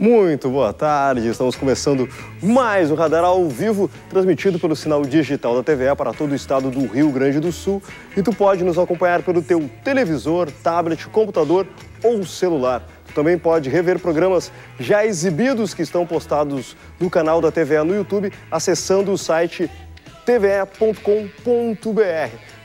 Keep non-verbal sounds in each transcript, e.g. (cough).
Muito boa tarde, estamos começando mais um Radar ao vivo, transmitido pelo sinal digital da TVE para todo o estado do Rio Grande do Sul. E tu pode nos acompanhar pelo teu televisor, tablet, computador ou celular. Tu também pode rever programas já exibidos que estão postados no canal da TVE no YouTube, acessando o site tve.com.br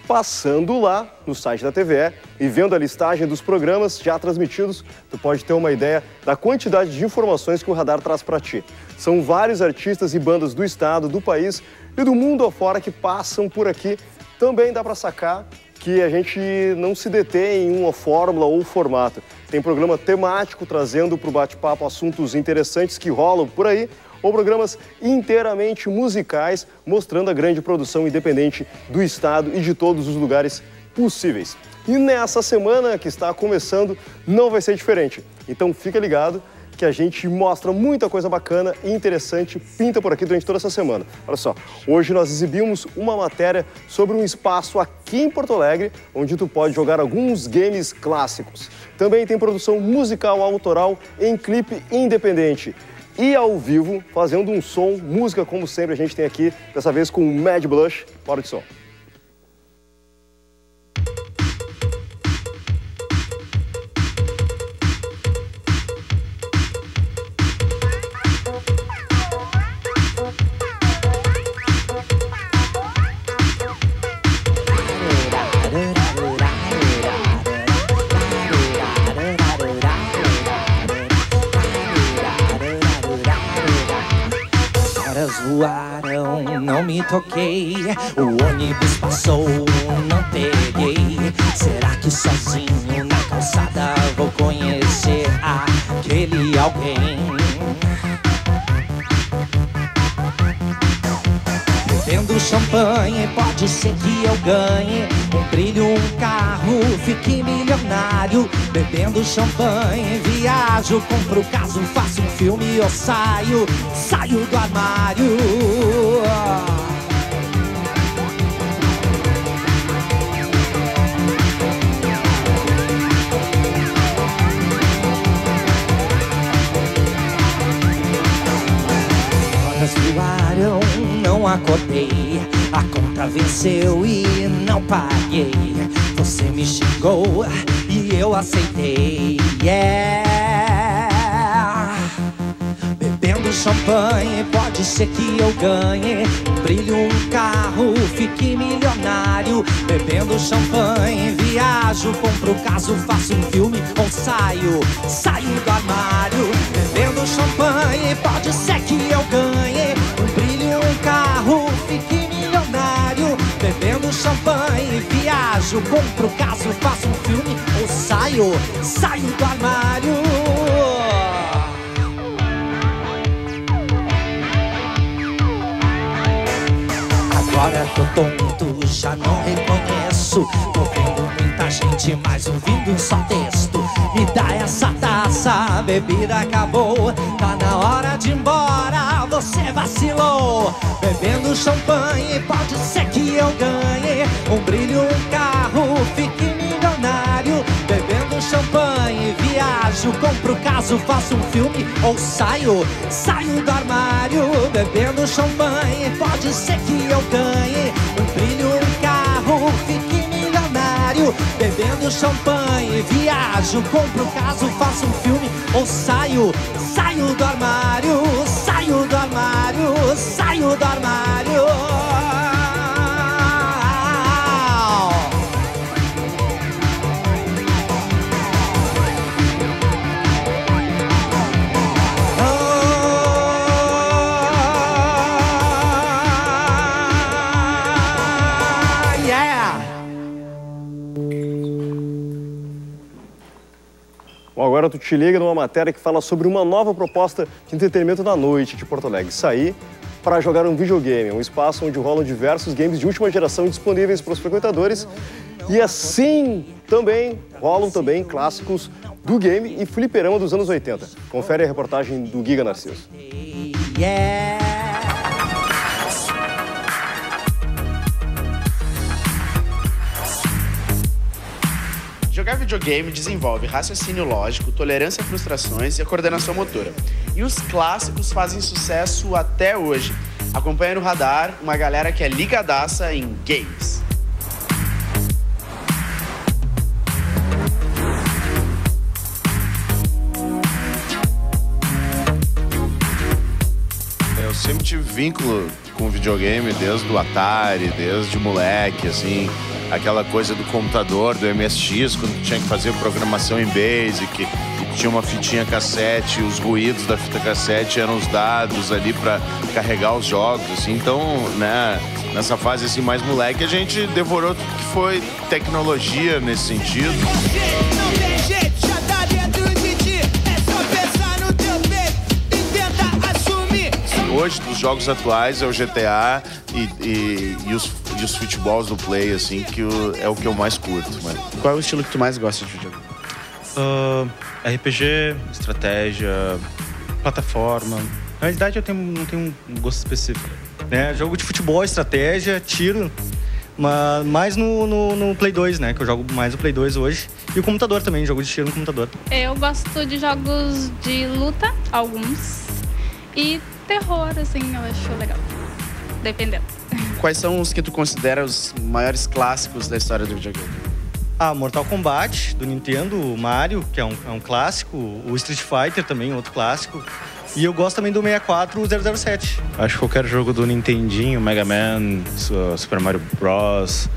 passando lá no site da TVE e vendo a listagem dos programas já transmitidos, tu pode ter uma ideia da quantidade de informações que o radar traz para ti. São vários artistas e bandas do estado, do país e do mundo afora que passam por aqui. Também dá para sacar que a gente não se detém em uma fórmula ou formato. Tem programa temático trazendo para o bate-papo assuntos interessantes que rolam por aí ou programas inteiramente musicais, mostrando a grande produção independente do estado e de todos os lugares possíveis. E nessa semana que está começando, não vai ser diferente. Então fica ligado que a gente mostra muita coisa bacana e interessante, pinta por aqui durante toda essa semana. Olha só, hoje nós exibimos uma matéria sobre um espaço aqui em Porto Alegre, onde tu pode jogar alguns games clássicos. Também tem produção musical autoral em clipe independente e ao vivo, fazendo um som, música como sempre a gente tem aqui, dessa vez com Mad Blush. Bora de som. Toquei. O ônibus passou, não peguei. Será que sozinho na calçada vou conhecer aquele alguém? Bebendo champanhe, pode ser que eu ganhe um brilho, um carro, fique milionário. Bebendo champanhe, viajo, compro caso, faço um filme, eu saio, saio do armário. Voaram, não acordei. A conta venceu e não paguei. Você me xingou e eu aceitei. Yeah. Bebendo champanhe, pode ser que eu ganhe. Brilho um carro, fique milionário. Bebendo champanhe, viajo, compro caso, faço um filme ou saio, saio do armário. Viajo, compro caso, faço um filme ou saio, saio do armário. Agora tô tonto, já não reconheço. Tô vendo muita gente, mas ouvindo só texto. Me dá essa taça, a bebida acabou. Tá na hora de ir embora, você vacilou. Bebendo champanhe, pode ser que eu ganhe. Um brilho, um carro, fique milionário. Bebendo champanhe, viajo, compro caso, faço um filme ou saio, saio do armário. Bebendo champanhe, pode ser que eu ganhe. Um brilho, um carro, fique milionário. Bebendo champanhe, viajo, compro caso, faço um filme ou saio, saio do armário, saio do armário, saio do armário. Bom, agora tu te liga numa matéria que fala sobre uma nova proposta de entretenimento da noite de Porto Alegre. Sair para jogar um videogame, um espaço onde rolam diversos games de última geração disponíveis para os frequentadores. E assim também rolam também clássicos do game e fliperama dos anos 80. Confere a reportagem do Giga Narciso. Yeah! Jogar videogame desenvolve raciocínio lógico, tolerância a frustrações e a coordenação motora. E os clássicos fazem sucesso até hoje. Acompanha no radar uma galera que é ligadaça em games. Tive vínculo com videogame desde o Atari, desde moleque, assim aquela coisa do computador, do MSX, quando tinha que fazer programação em Basic, tinha uma fitinha cassete, os ruídos da fita cassete eram os dados ali para carregar os jogos, assim. Então, né, nessa fase assim mais moleque, a gente devorou tudo que foi tecnologia nesse sentido. Hoje, dos jogos atuais, é o GTA e, e, e os e os futebols do Play, assim, que o, é o que eu mais curto. Mano. Qual é o estilo que tu mais gosta de videogame? Uh, RPG, estratégia, plataforma. Na realidade, eu tenho, não tenho um gosto específico. Né? Jogo de futebol, estratégia, tiro, mas mais no, no, no, Play 2, né? Que eu jogo mais no Play 2 hoje. E o computador também, jogo de tiro no computador. Eu gosto de jogos de luta, alguns. E terror, assim, eu acho legal. Dependendo. (laughs) Quais são os que tu considera os maiores clássicos da história do videogame? Ah, Mortal Kombat, do Nintendo, o Mario, que é um, é um clássico, o Street Fighter também, outro clássico. E eu gosto também do 64 007. Acho que qualquer jogo do Nintendinho, Mega Man, Super Mario Bros.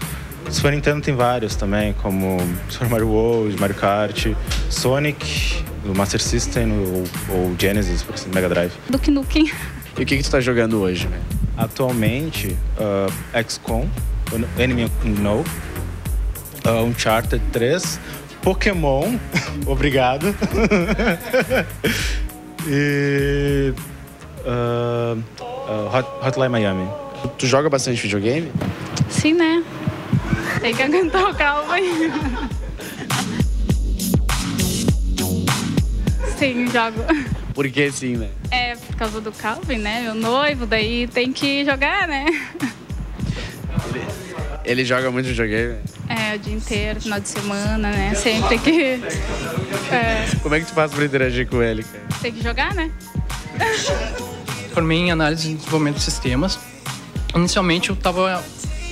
Super Nintendo tem vários também, como Super Mario World, Mario Kart, Sonic, do Master System ou, ou Genesis, por exemplo, Mega Drive. Duke Nukem. E o que, que tu tá jogando hoje, né? Atualmente, uh, XCOM, Enemy No, uh, Uncharted 3, Pokémon, (laughs) obrigado. (laughs) e uh, uh, Hot, Hotline Miami. Tu joga bastante videogame? Sim, né? Tem que aguentar o calma aí. (laughs) Sim, jogo. (laughs) Por que sim, né? É, por causa do Calvin, né? Meu noivo, daí tem que jogar, né? Ele, ele joga muito videogame? É, o dia inteiro, final de semana, né? Sempre que. É... Como é que tu faz pra interagir com ele, cara? Tem que jogar, né? Formei em análise e desenvolvimento de sistemas. Inicialmente eu tava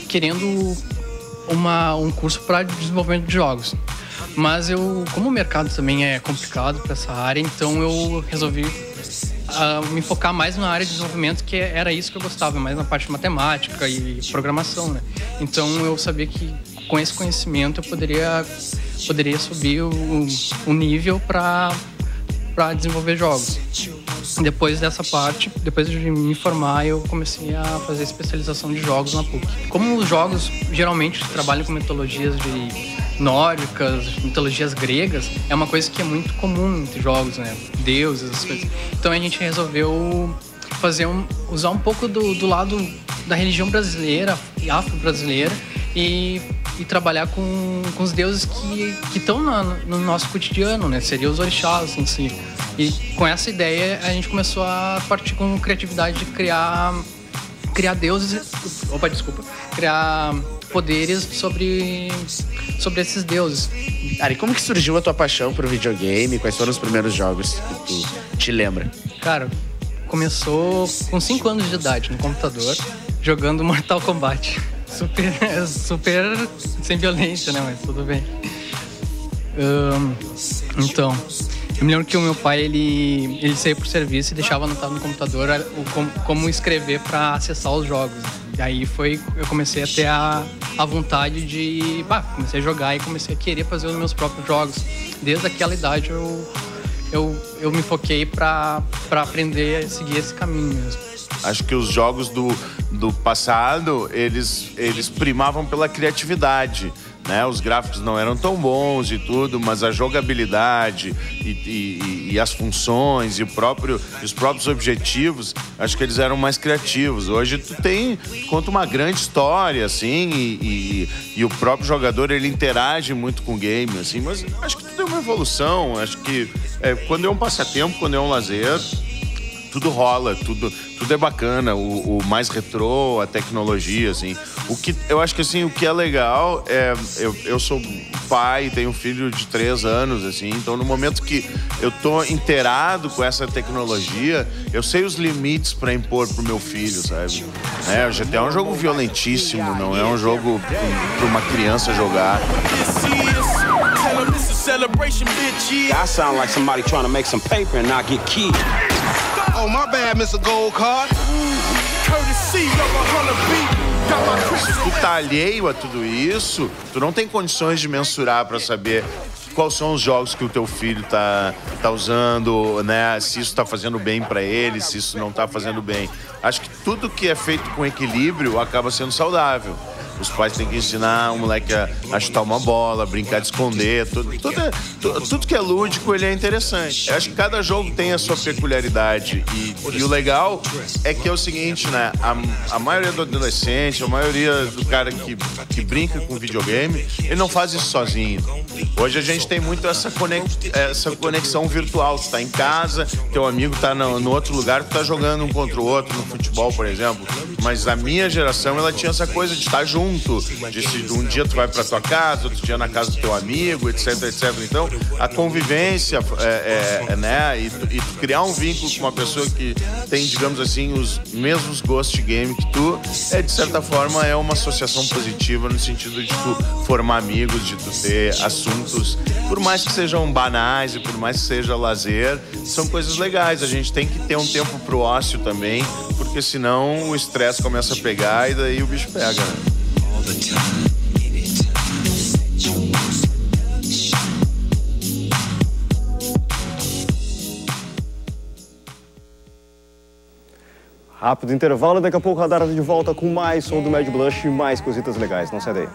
querendo uma, um curso para desenvolvimento de jogos. Mas eu, como o mercado também é complicado para essa área, então eu resolvi uh, me focar mais na área de desenvolvimento, que era isso que eu gostava, mais na parte de matemática e programação, né? Então eu sabia que com esse conhecimento eu poderia poderia subir o, o nível para para desenvolver jogos. Depois dessa parte, depois de me formar, eu comecei a fazer especialização de jogos na PUC. Como os jogos geralmente trabalham com metodologias de nórdicas, mitologias gregas, é uma coisa que é muito comum entre jogos, né? Deuses, essas coisas. Então a gente resolveu fazer um, usar um pouco do, do lado da religião brasileira e afro-brasileira e, e, trabalhar com, com os deuses que estão no nosso cotidiano, né? Seriam os orixás em si. E com essa ideia a gente começou a partir com criatividade de criar criar deuses, opa, desculpa, criar poderes sobre, sobre esses deuses. Cara, e como que surgiu a tua paixão por videogame? Quais foram os primeiros jogos que tu te lembra? Cara, começou com 5 anos de idade no computador, jogando Mortal Kombat. (laughs) Super, super sem violência, né? Mas tudo bem. Então, eu me lembro que o meu pai, ele, ele saía pro serviço e deixava anotado no computador como, como escrever para acessar os jogos. Aí foi, eu comecei a ter a, a vontade de, bah, comecei a jogar e comecei a querer fazer os meus próprios jogos. Desde aquela idade eu, eu, eu me foquei para aprender a seguir esse caminho mesmo. Acho que os jogos do, do passado, eles, eles primavam pela criatividade né? Os gráficos não eram tão bons e tudo, mas a jogabilidade e, e, e as funções e o próprio, os próprios objetivos, acho que eles eram mais criativos. Hoje tu tem, conta uma grande história, assim, e, e, o próprio jogador ele interage muito com o game, assim, mas acho que tudo é uma evolução. Acho que é, quando é um passatempo, quando é um lazer, tudo rola, tudo, tudo é bacana, o, o, mais retrô, a tecnologia, assim. O que eu acho que assim, o que é legal é. Eu, eu sou pai, tenho um filho de três anos, assim, então no momento que eu tô inteirado com essa tecnologia, eu sei os limites para impor pro meu filho, sabe? É, o GTA é um jogo violentíssimo, não é um jogo para uma criança jogar. I sound like somebody trying to make some paper and not get killed. Oh, my bad, Mr. Gold Card. Se tu tá alheio a tudo isso, tu não tem condições de mensurar para saber quais são os jogos que o teu filho tá, tá usando, né? Se isso tá fazendo bem para ele, se isso não tá fazendo bem. Acho que tudo que é feito com equilíbrio acaba sendo saudável. Os pais têm que ensinar o moleque a, a chutar uma bola, brincar de esconder. Tudo, é, tudo, tudo, que é lúdico, ele é interessante. Eu acho que cada jogo tem a sua peculiaridade. E, e o legal é que é o seguinte, né? A, a maioria do adolescente, a maioria do cara que, que brinca com videogame, ele não faz isso sozinho. Hoje a gente tem muito essa, conex, essa conexão virtual. Você tá em casa, teu amigo tá no, no outro lugar, tu tá jogando um contra o outro, no futebol, por exemplo. Mas a minha geração, ela tinha essa coisa de estar junto junto, de um dia tu vai para tua casa, outro dia na casa do teu amigo, etc, etc. Então, a convivência, é, é, é, né, e, e criar um vínculo com uma pessoa que tem, digamos assim, os mesmos gostos de game que tu, é de certa forma é uma associação positiva no sentido de tu formar amigos, de tu ter assuntos, por mais que sejam banais e por mais que seja lazer, são coisas legais. A gente tem que ter um tempo pro ócio também, porque senão o estresse começa a pegar e daí o bicho pega, né? Rápido intervalo, daqui a pouco o radar de volta com mais som do Mad Blush e mais cositas legais. Não sai daí.